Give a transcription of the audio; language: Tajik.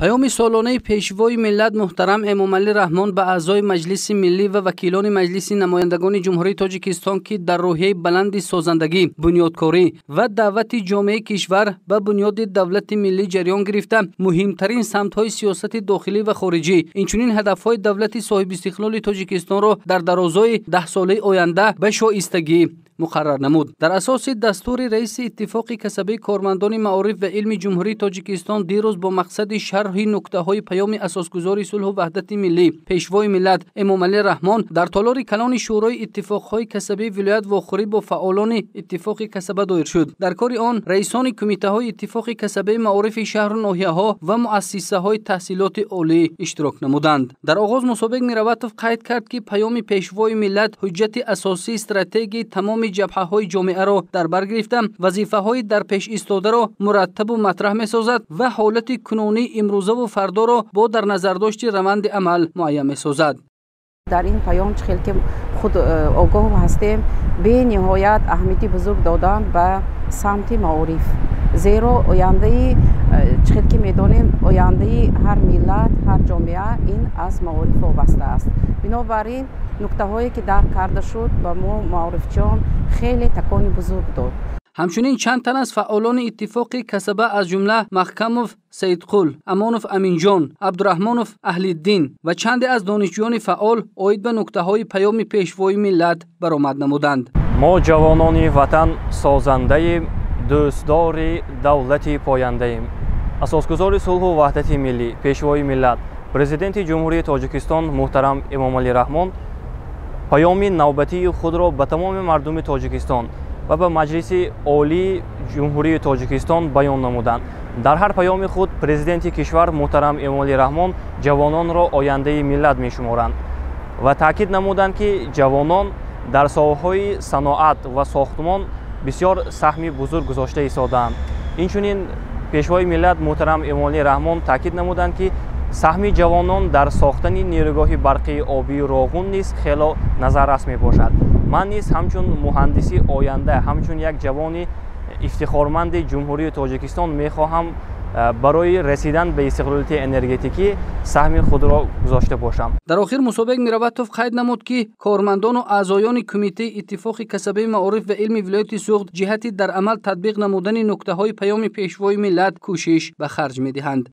паёми солонаи пешвои миллат муҳтарам эмомалӣ раҳмон ба аъзои маҷлиси миллӣ ва вакилони маҷлиси намояндагони ҷумҳурии тоҷикистон ки дар роҳияи баланди созандагӣ бунёдкорӣ ва даъвати ҷомеаи кишвар ба бунёди давлати миллӣ ҷараён гирифта муҳимтарин самтҳои сиёсати дохилӣ ва хориҷӣ. Инчунин ҳадафҳои давлати соҳибистиқлоли тоҷикистонро дар дарозои даҳсолаи оянда ба шоистагӣ муқаррар намуд. Дар асоси дастури раиси иттифоқи касабии кормандони маориф ва илми ҷумҳурии тоҷикистон дирӯз бо мақсади шарҳи нуктаҳои паёми асосгузори сулҳу ваҳдати миллӣ пешвои миллат эмомалӣ раҳмон дар толори калони шӯрои иттифоқҳои касабии вилоят вохӯрӣ бо фаъолони иттифоқи касаба доир шуд. Дар кори он раисони кумитаҳои иттифоқи касабаи маорифи шаҳру ноҳияҳо ва муассисаҳои таҳсилоти олӣ иштирок намуданд. Дар оғоз мусобиқ мираватов қайд кард ки паёми пешвои миллат ҳуҷҷати асосии стратегияи тамоми ҷабҳаҳои ҷомеаро дар бар гирифта вазифаҳои дар пеш истодаро мураттабу матраҳ месозад ва ҳолати кунунии имрӯзаву фардоро бо дар назардошти раванди амал муайян месозад. Дар ин паём чихел ки худ э, огоҳ ҳастем бениҳоят аҳамияти бузург додан ба самти маориф зеро ояндаи э, чихел ки медонем ояндаи ҳар миллат ҳар ҷомеа ин аз маориф вобаста аст. Бинобар ин нуктаҳое ки дарк карда шуд ба мо маорифчиён хеле такони бузург дод. Ҳамчунин чанд тан аз фаъолони иттифоқи касаба аз ҷумла маҳкамов саидқул амонов аминҷон абдураҳмонов аҳлиддин ва чанде аз донишҷӯёни фаъол оид ба нуктаҳои паёми пешвои миллат баромад намуданд. Мо ҷавонони ватан созандаем дӯстдори давлати пояндаем асосгузори сулҳу ваҳдати миллӣ пешвои миллат. Президенти ҷумҳурии тоҷикистон муҳтарам эмомалӣ раҳмон паёми навбатии худро ба тамоми мардуми тоҷикистон ва ба маҷлиси олии ҷумҳурии тоҷикистон баён намуданд. Дар ҳар паёми худ президенти кишвар муҳтарам эмомалӣ раҳмон ҷавононро ояндаи миллат мешуморанд ва таъкид намуданд ки ҷавонон дар соҳаҳои саноат ва сохтмон بسیار سهمی بزرگ گذاشته ایستادند اینچنین پیشوای ملت محترم امالی رحمان تاکید نمودند که سهمی جوانان در ساختن نیروگاه برقی آبی راغون نیز خیلی نظر رسمی باشد. من نیز همچون مهندسی آینده همچون یک جوانی افتخارمند جمهوری تاجیکستان می‌خواهم тоҷикистон мехоҳам э, барои расидан ба истиқлолияти энергетикӣ саҳми худро гузошта бошам. Дар охир мусобиқ мираватов қайд намуд ки кормандону аъзоёни кумитаи иттифоқи касабаи маориф ва илми вилояти суғд ҷиҳати дар амал татбиқ намудани нуктаҳои паёми пешвои миллат кӯшиш ба харҷ медиҳанд